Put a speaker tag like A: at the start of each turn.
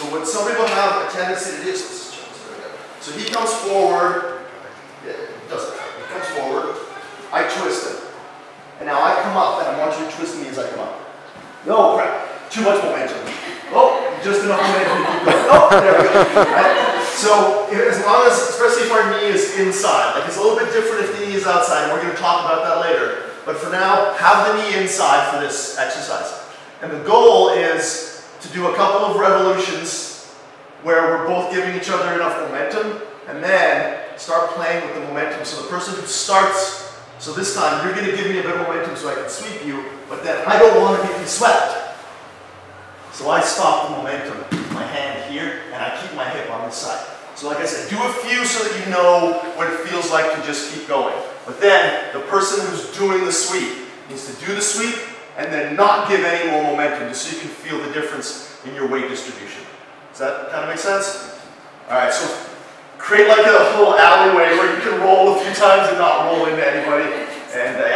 A: So what some people have a tendency to do is, so he comes forward, yeah, it, he comes forward, I twist him. And now I come up and I want you to twist me as I come up. No, crap, too much momentum. Oh, just enough momentum to keep going. Oh, there we go. Right? So as long as, especially if our knee is inside, like it's a little bit different if the knee is outside, and we're going to talk about that later. But for now, have the knee inside for this exercise. And the goal is to do a couple of revolutions where we're both giving each other enough momentum, and then start playing with the momentum. So the person who starts, so this time you're going to give me a bit of momentum so I can sweep you, but then I don't want to be swept. So I stop the momentum, with my hand here, and I keep my hip on this side. So like I said, do a few so that you know what it feels like to just keep going. But then, the person who's doing the sweep needs to do the sweep and then not give any more momentum just so you can feel the difference in your weight distribution. Does that kind of make sense? All right, so create like a little alleyway where you can roll a few times and not roll into uh,